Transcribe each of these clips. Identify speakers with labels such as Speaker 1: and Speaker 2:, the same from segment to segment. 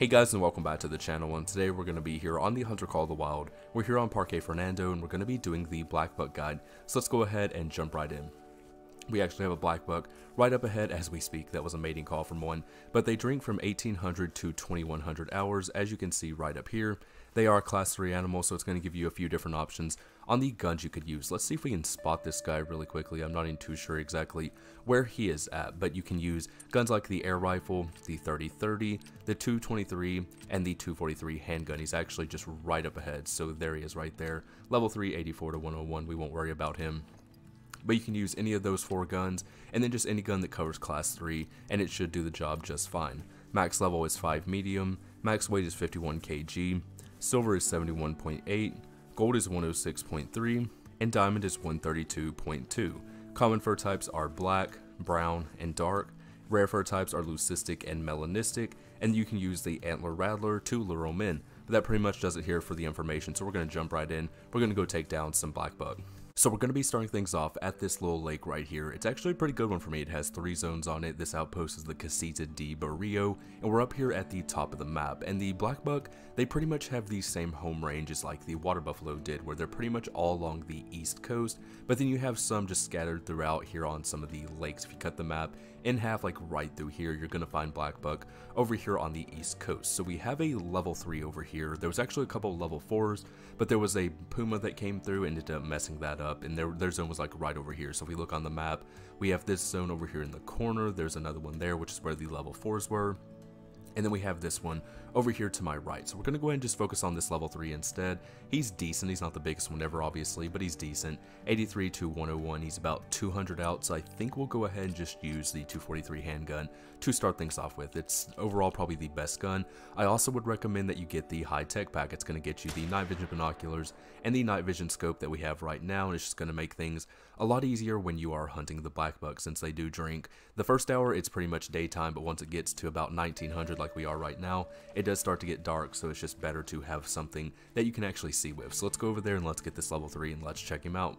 Speaker 1: Hey guys and welcome back to the channel and today we're going to be here on the Hunter Call of the Wild. We're here on Parque Fernando and we're going to be doing the Black Buck guide. So let's go ahead and jump right in. We actually have a black buck right up ahead as we speak. That was a mating call from one. But they drink from 1800 to 2100 hours, as you can see right up here. They are a class 3 animal, so it's going to give you a few different options on the guns you could use. Let's see if we can spot this guy really quickly. I'm not even too sure exactly where he is at, but you can use guns like the air rifle, the 30-30, the 223, and the 243 handgun. He's actually just right up ahead, so there he is right there. Level 3, 84 to 101. We won't worry about him but you can use any of those four guns and then just any gun that covers class 3 and it should do the job just fine. Max level is 5 medium, max weight is 51 kg, silver is 71.8, gold is 106.3, and diamond is 132.2. Common fur types are black, brown, and dark. Rare fur types are leucistic and melanistic, and you can use the antler rattler to lure them in. But that pretty much does it here for the information, so we're going to jump right in. We're going to go take down some black buck. So we're going to be starting things off at this little lake right here. It's actually a pretty good one for me. It has three zones on it. This outpost is the Casita de Barrio, and we're up here at the top of the map. And the black buck, they pretty much have the same home range as like the water buffalo did, where they're pretty much all along the east coast, but then you have some just scattered throughout here on some of the lakes. If you cut the map in half, like right through here, you're going to find black buck over here on the east coast. So we have a level 3 over here. There was actually a couple level 4s, but there was a puma that came through and ended up messing that up up and their, their zone was like right over here. So if we look on the map, we have this zone over here in the corner. There's another one there, which is where the level 4s were. And then we have this one over here to my right. So we're going to go ahead and just focus on this level 3 instead. He's decent. He's not the biggest one ever, obviously, but he's decent. 83 to 101. He's about 200 out, so I think we'll go ahead and just use the 243 handgun to start things off with. It's overall probably the best gun. I also would recommend that you get the high-tech pack. It's going to get you the night vision binoculars and the night vision scope that we have right now, and it's just going to make things a lot easier when you are hunting the black buck since they do drink. The first hour, it's pretty much daytime, but once it gets to about 1900 like we are right now, it does start to get dark, so it's just better to have something that you can actually see with. So let's go over there and let's get this level 3 and let's check him out.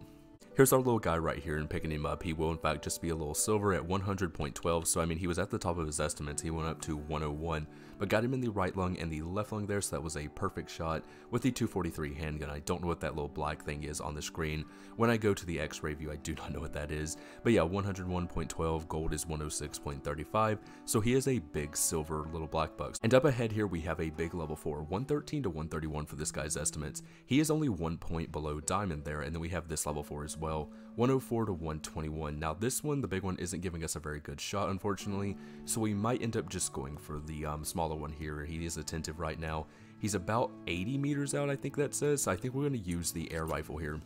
Speaker 1: Here's our little guy right here and picking him up. He will in fact just be a little silver at 100.12. So I mean he was at the top of his estimates. He went up to 101 but got him in the right lung and the left lung there, so that was a perfect shot with the 243 handgun. I don't know what that little black thing is on the screen. When I go to the x-ray view, I do not know what that is. But yeah, 101.12, gold is 106.35, so he is a big silver little black buck. And up ahead here, we have a big level 4, 113 to 131 for this guy's estimates. He is only one point below diamond there, and then we have this level 4 as well, 104 to 121. Now this one, the big one, isn't giving us a very good shot, unfortunately, so we might end up just going for the um, smaller one here. He is attentive right now. He's about 80 meters out, I think that says. I think we're going to use the air rifle here.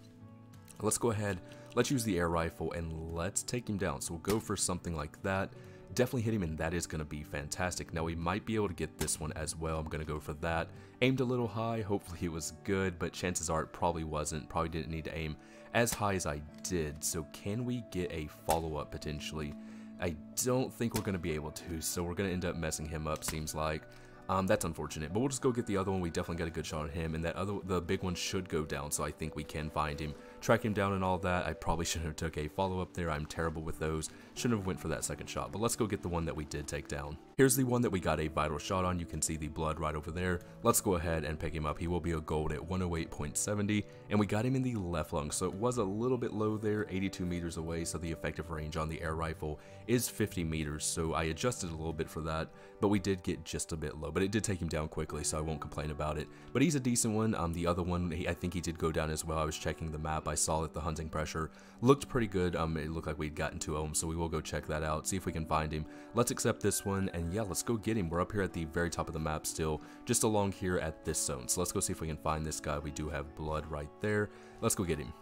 Speaker 1: Let's go ahead, let's use the air rifle, and let's take him down. So we'll go for something like that. Definitely hit him, and that is going to be fantastic. Now, we might be able to get this one as well. I'm going to go for that. Aimed a little high. Hopefully it was good, but chances are it probably wasn't. Probably didn't need to aim as high as I did. So can we get a follow-up potentially? I don't think we're going to be able to, so we're going to end up messing him up, seems like. Um, that's unfortunate, but we'll just go get the other one. We definitely got a good shot on him, and that other, the big one should go down, so I think we can find him track him down and all that. I probably shouldn't have took a follow-up there. I'm terrible with those. Shouldn't have went for that second shot, but let's go get the one that we did take down. Here's the one that we got a vital shot on. You can see the blood right over there. Let's go ahead and pick him up. He will be a gold at 108.70, and we got him in the left lung, so it was a little bit low there, 82 meters away, so the effective range on the air rifle is 50 meters, so I adjusted a little bit for that, but we did get just a bit low, but it did take him down quickly, so I won't complain about it. But he's a decent one. Um, the other one, he, I think he did go down as well. I was checking the map. I saw that the hunting pressure looked pretty good. Um, it looked like we'd gotten to him, so we will go check that out, see if we can find him. Let's accept this one, and yeah, let's go get him. We're up here at the very top of the map still, just along here at this zone. So let's go see if we can find this guy. We do have blood right there. Let's go get him.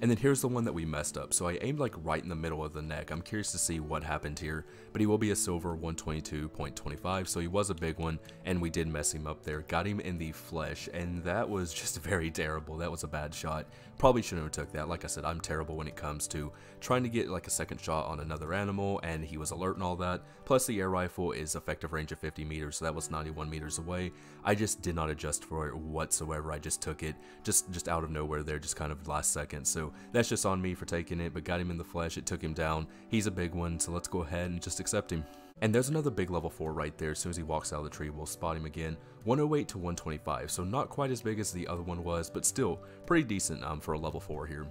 Speaker 1: And then here's the one that we messed up. So I aimed like right in the middle of the neck. I'm curious to see what happened here, but he will be a silver 122.25. So he was a big one and we did mess him up there. Got him in the flesh and that was just very terrible. That was a bad shot. Probably shouldn't have took that. Like I said, I'm terrible when it comes to trying to get like a second shot on another animal and he was alert and all that. Plus the air rifle is effective range of 50 meters. So that was 91 meters away. I just did not adjust for it whatsoever. I just took it just, just out of nowhere there, just kind of last second so that's just on me for taking it, but got him in the flesh, it took him down. He's a big one, so let's go ahead and just accept him. And there's another big level 4 right there. As soon as he walks out of the tree, we'll spot him again. 108 to 125, so not quite as big as the other one was, but still pretty decent um, for a level 4 here.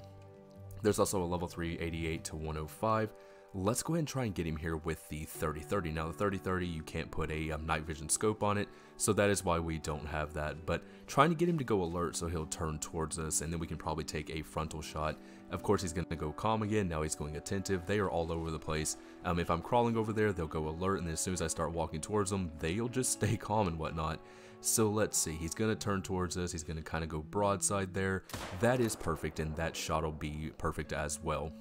Speaker 1: There's also a level 3, 88 to 105. Let's go ahead and try and get him here with the 3030. Now the 3030, you can't put a um, night vision scope on it, so that is why we don't have that. But trying to get him to go alert so he'll turn towards us, and then we can probably take a frontal shot. Of course, he's going to go calm again. Now he's going attentive. They are all over the place. Um, if I'm crawling over there, they'll go alert, and then as soon as I start walking towards them, they'll just stay calm and whatnot. So let's see, he's going to turn towards us, he's going to kind of go broadside there. That is perfect, and that shot will be perfect as well.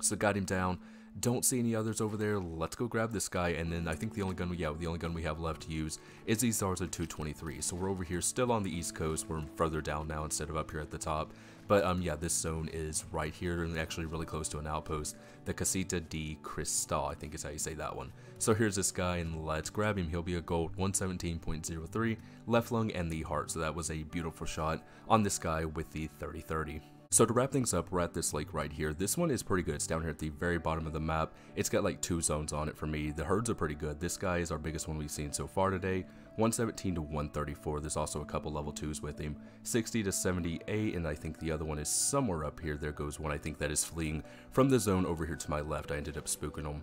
Speaker 1: So got him down, don't see any others over there. Let's go grab this guy. And then I think the only gun we have, the only gun we have left to use is the Zarza 223. So we're over here still on the east coast. We're further down now instead of up here at the top. But um, yeah, this zone is right here and actually really close to an outpost. The Casita di Cristal, I think is how you say that one. So here's this guy and let's grab him. He'll be a gold 117.03, left lung and the heart. So that was a beautiful shot on this guy with the 3030. So to wrap things up, we're at this lake right here. This one is pretty good. It's down here at the very bottom of the map. It's got like two zones on it for me. The herds are pretty good. This guy is our biggest one we've seen so far today. 117 to 134. There's also a couple level 2s with him. 60 to 78, and I think the other one is somewhere up here. There goes one I think that is fleeing from the zone over here to my left. I ended up spooking him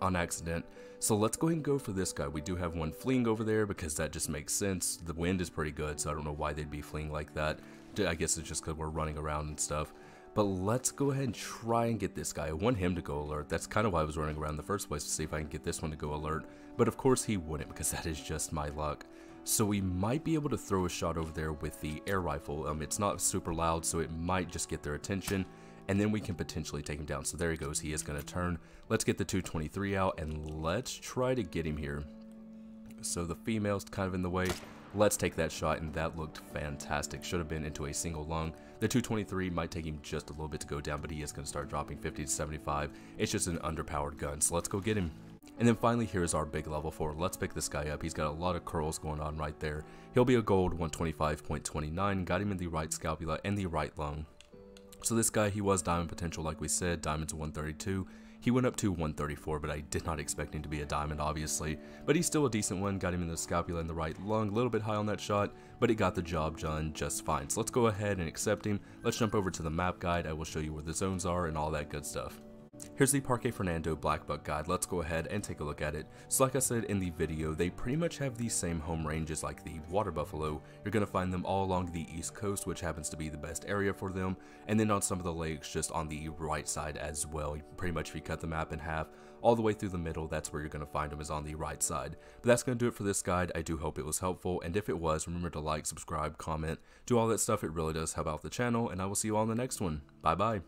Speaker 1: on accident. So let's go ahead and go for this guy. We do have one fleeing over there because that just makes sense. The wind is pretty good, so I don't know why they'd be fleeing like that. I guess it's just because we're running around and stuff. But let's go ahead and try and get this guy. I want him to go alert. That's kind of why I was running around in the first place to see if I can get this one to go alert. But of course he wouldn't because that is just my luck. So we might be able to throw a shot over there with the air rifle. Um, it's not super loud, so it might just get their attention. And then we can potentially take him down. So there he goes. He is going to turn. Let's get the 223 out and let's try to get him here. So the female's kind of in the way. Let's take that shot, and that looked fantastic. Should have been into a single lung. The 223 might take him just a little bit to go down, but he is going to start dropping 50 to 75. It's just an underpowered gun, so let's go get him. And then finally, here's our big level 4. Let's pick this guy up. He's got a lot of curls going on right there. He'll be a gold 125.29. Got him in the right scapula and the right lung. So this guy, he was diamond potential like we said, diamonds 132. He went up to 134, but I did not expect him to be a diamond, obviously. But he's still a decent one, got him in the scapula and the right lung, a little bit high on that shot, but he got the job done just fine. So let's go ahead and accept him. Let's jump over to the map guide, I will show you where the zones are and all that good stuff. Here's the Parque Fernando Black Buck Guide, let's go ahead and take a look at it. So like I said in the video, they pretty much have the same home ranges like the Water Buffalo. You're going to find them all along the east coast, which happens to be the best area for them, and then on some of the lakes just on the right side as well. Pretty much if you cut the map in half, all the way through the middle, that's where you're going to find them is on the right side. But that's going to do it for this guide. I do hope it was helpful, and if it was, remember to like, subscribe, comment, do all that stuff. It really does help out the channel, and I will see you all in the next one. Bye bye.